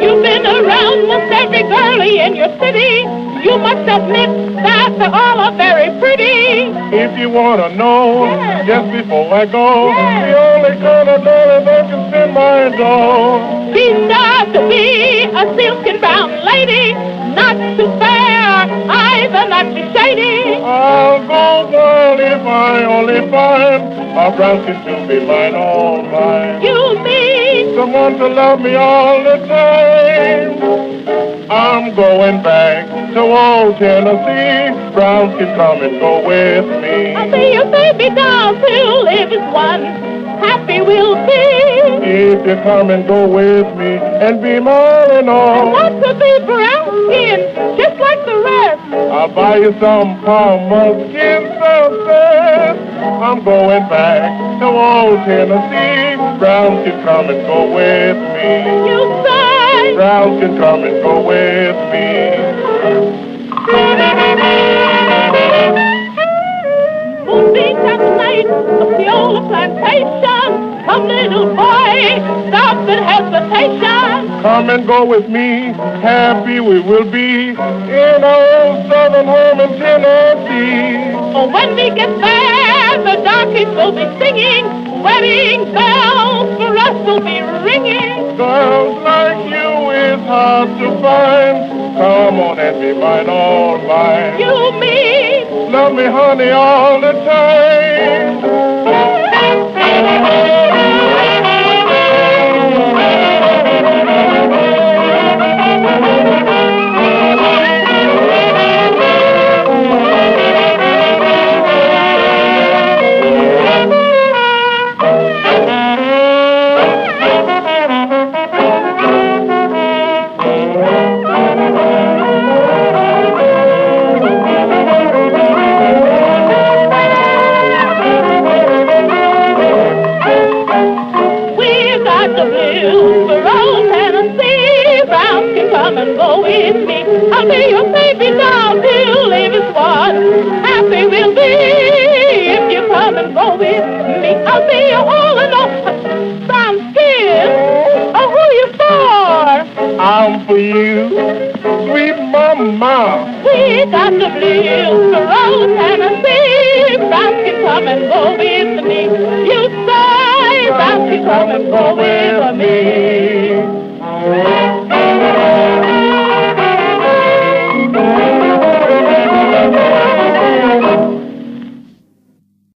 You've been around most every girlie in your city. You must admit that they're all are very pretty. If you want to know, yes. just before I go, yes. the only kind of girlie that can spin my dough. Be not to be a silken brown lady, not too fair, either not too shady. I'll go there if I only find a brown skin to be mine, all mine. You mean Someone to love me all the time. I'm going back to old Tennessee. Brown skin come and go with me. I'll be your baby doll to live as one. Happy we'll be. If you come and go with me and be mine and all. Not to be brown skin, just like the rest. I'll buy you some Palmer skin I'm going back to old Tennessee. Brown can come and go with me. You say. Brown can come and go with me. Boy, stop the hesitation. Come and go with me. Happy we will be in our old southern home in Tennessee. Oh, when we get there, the darkies will be singing. Wedding bells for us will be ringing. Girls like you is hard to find. Come on and be mine, all mine. You mean Love me, honey, all the time. Got the blues for old Tennessee? Brown can come and go with me. I'll be your baby doll till live as one. Happy we'll be if you come and go with me. I'll be your all in all. Brown skin. Oh, who you for? I'm for you, sweet mama. We got the blues for old Tennessee. Brown can come and go with me. Come and go with